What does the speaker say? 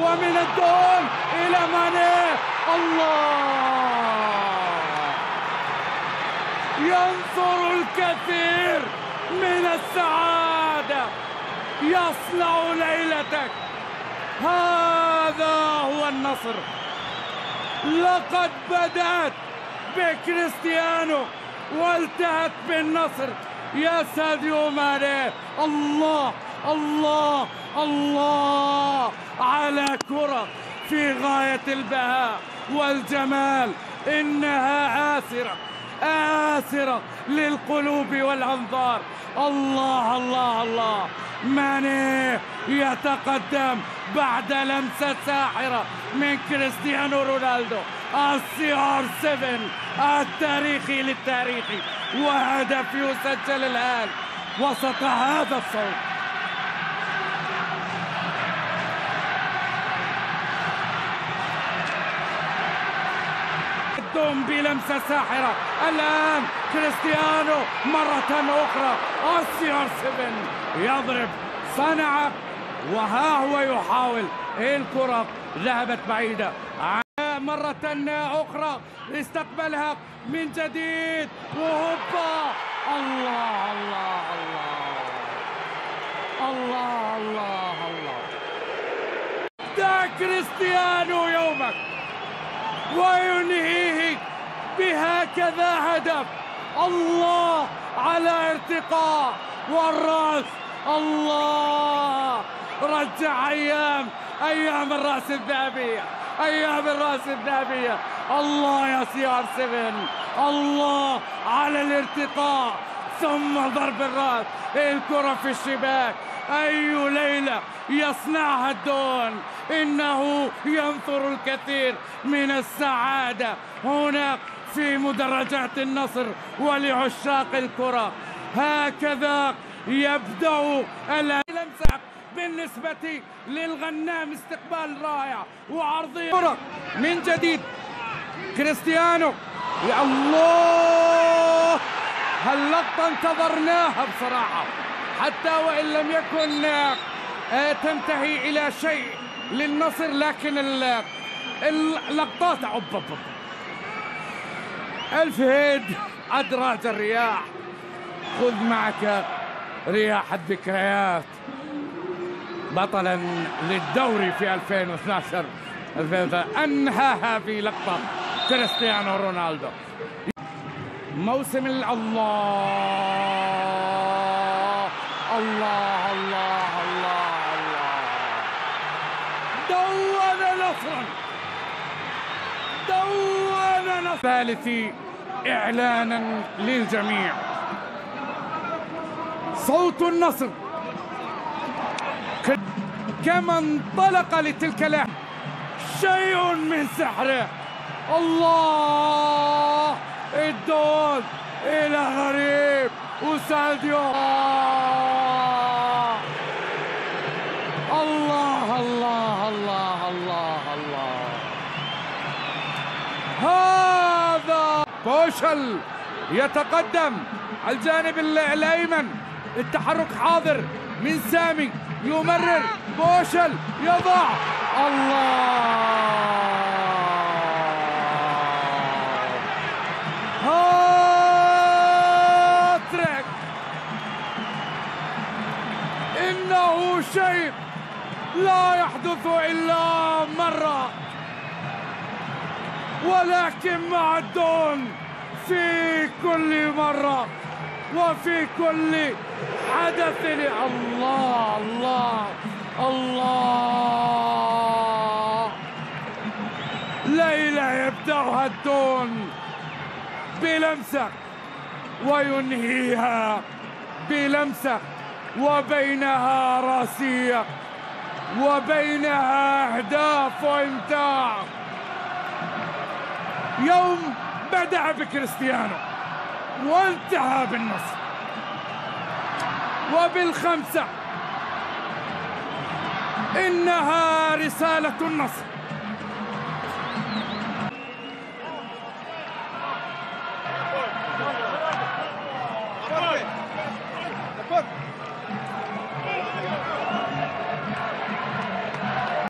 ومن الدون إلى ماني. الله! ينظر الكثير من السعادة. يصنع ليلتك. هذا هو النصر. لقد بدأت بكريستيانو وانتهت بالنصر. يا ساديو ماني. الله الله الله! على كرة في غاية البهاء والجمال إنها آسرة آسرة للقلوب والأنظار. الله الله الله. ماني يتقدم بعد لمسة ساحرة من كريستيانو رونالدو. ال CR 7 التاريخي للتاريخي وهدف يسجل الآن وسط هذا الصوت. الدون بلمسة ساحرة. الآن كريستيانو مرة أخرى ال CR 7 يضرب صنع وها هو يحاول. الكرة ذهبت بعيدة. مرة أخرى استقبلها من جديد. وهوبا! الله الله الله الله الله. الله ده كريستيانو يومك. وينهيه بهكذا هدف. الله على ارتقاء. والراس. الله. رجع أيام. أيام الراس الذهبية. أيام الراس الذهبية. الله يا CR 7 الله على الارتقاء. ثم ضرب الراس. الكرة في الشباك. أي ليلة يصنعها الدون. إنه ينثر الكثير من السعادة. هنا في مدرجات النصر ولعشاق الكرة. هكذا يبدأ لمسه بالنسبة للغنام استقبال رائع وعرضية كرة من جديد. كريستيانو يا الله! هاللقطة انتظرناها بصراحة؟ حتى وإن لم يكن آه، تنتهي إلى شيء للنصر لكن اللقطات أوب. أوب ألف هيد أدراج الرياح. خذ معك رياح الذكريات. بطلا للدوري في 2012 2013 أنهاها في لقطة كريستيانو رونالدو. موسم الله الله الله الله الله. دون نصرا دون نصرا ثالثي إعلانا للجميع. صوت النصر. كما انطلق لتلك اللعبة شيء من سحره. الله! الدون إلى غريب. وساديو الله الله الله الله الله بوشل يتقدم. الجانب الأيمن التحرك حاضر من سامي يمرر بوشل يضع. الله! هاتريك! إنه شيء لا يحدث إلا مرة. ولكن مع الدون في كل مرة وفي كل حدث. الله الله الله. ليلة يبدأها الدون بلمسة وينهيها بلمسة وبينها راسية وبينها أهداف وإمتاع. يوم بدأ بكريستيانو. وانتهى بالنصر. وبالخمسة. إنها رسالة النصر.